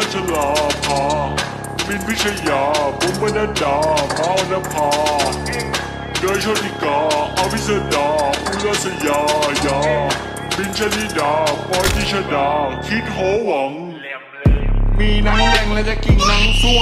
พัชลาภามินพิชยาบุ๋มบรรดาพาวนภาเดยโชนิกาอภิสดาอุลสยายาบินชนิดาปอยติชดา คิดโหวัง มีหนังแดงและจะกินหนังส้ว